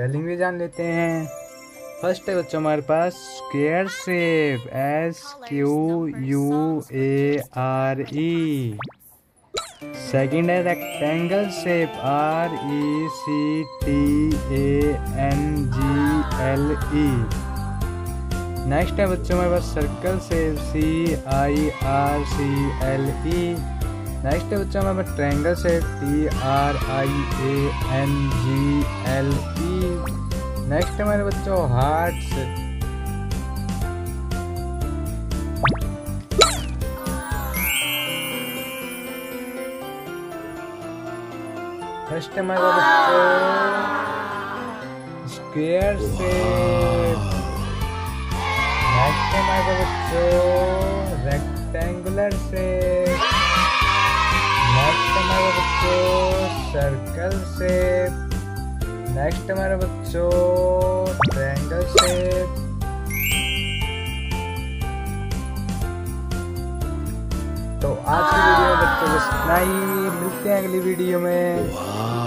Spelling भी जान लेते हैं। फ़र्स्ट है बच्चों हमारे पास, square shape S Q U A R E. Second है rectangle shape R E C T A N G L E next है बच्चों हमारे पास circle shape C I R C L E next है बच्चों हमारे पास triangle shape T R I A N G L E next हमारे बच्चों hearts first हमारे बच्चों स्क्वेयर शेप नेक्स्ट हमारे बच्चों रेक्टेंगुलर शेप नेक्स्ट हमारे बच्चों सर्कल शेप नेक्स्ट हमारे बच्चों ट्रायंगल शेप तो आज की वीडियो बच्चों बस इतना ही। मिलते हैं अगली वीडियो में।